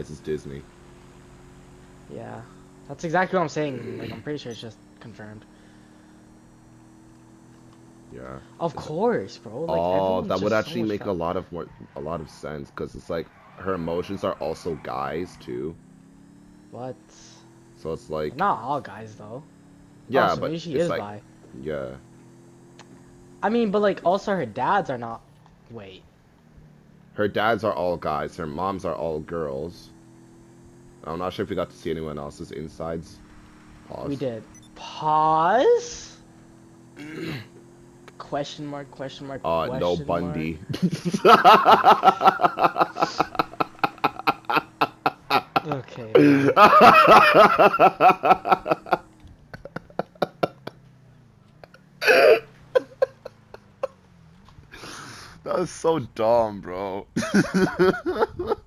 is Disney. Yeah, that's exactly what I'm saying. Like I'm pretty sure it's just confirmed. Yeah. Of course, bro. Like, oh, that would so actually much make a lot of more a lot of sense because it's like her emotions are also guys too. What? So it's like Not all guys though. yeah, oh, so but maybe she it's is like bi. yeah. I mean, but like also her dads are not. Wait. Her dads are all guys. Her moms are all girls. I'm not sure if we got to see anyone else's insides. Pause. We did. Pause. question mark? Question mark? Uh, no question Bundy. mark? Okay. that was so dumb, bro.